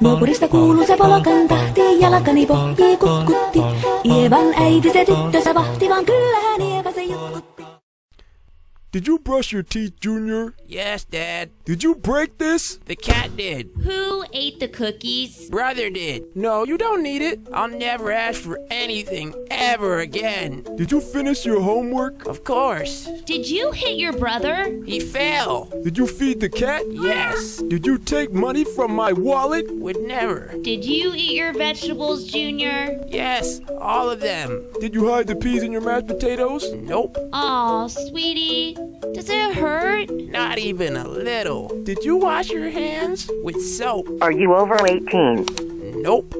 Naapurista kuuluu se polkan tahti, jalkani pohjii kukkutti. Ievan äiti se tyttö, se vahti, vaan kyllähän Did you brush your teeth, Junior? Yes, Dad. Did you break this? The cat did. Who ate the cookies? Brother did. No, you don't need it. I'll never ask for anything ever again. Did you finish your homework? Of course. Did you hit your brother? He fell. Did you feed the cat? Yes. Did you take money from my wallet? Would never. Did you eat your vegetables, Junior? Yes, all of them. Did you hide the peas in your mashed potatoes? Nope. Aw, sweetie. Does it hurt? Not even a little. Did you wash your hands with soap? Are you over 18? Nope.